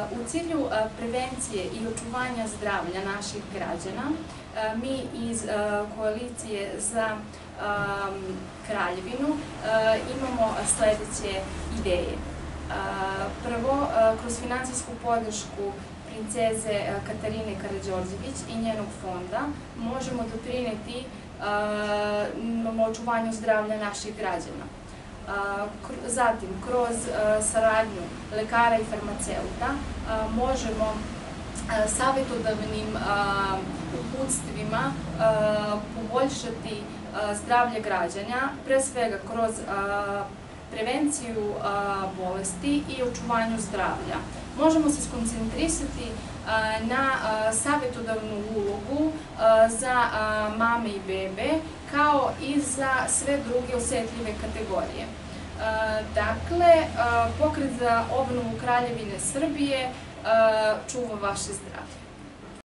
U cilju e, prevencije i očuvanja zdravlja naših građana, e, mi iz e, koalicije za Kraljevinu imamo sledeće ideje. Prvo, kroz finansijsku podršku princeze Katarine Karadžorđević i njenog fonda možemo doprineti očuvanju zdravlja naših građana. Zatim, kroz saradnju lekara i farmaceuta možemo savjetodavnim uputstvima poboljšati zdravlje građanja, pre svega kroz prevenciju bolesti i očuvanju zdravlja. Možemo se skoncentrisati na savjetodavnu ulogu za mame i bebe, kao i za sve druge osetljive kategorije. Dakle, pokret za obnovu Kraljevine Srbije čuva vaše zdravlje.